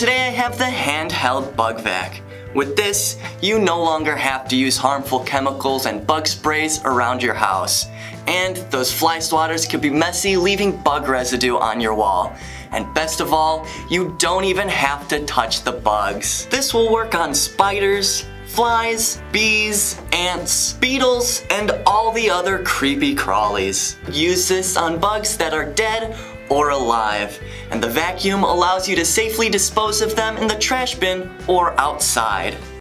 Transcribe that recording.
Today I have the handheld bug vac. With this, you no longer have to use harmful chemicals and bug sprays around your house. And those fly swatters could be messy, leaving bug residue on your wall. And best of all, you don't even have to touch the bugs. This will work on spiders, flies, bees, ants, beetles, and all the other creepy crawlies. Use this on bugs that are dead or alive, and the vacuum allows you to safely dispose of them in the trash bin or outside.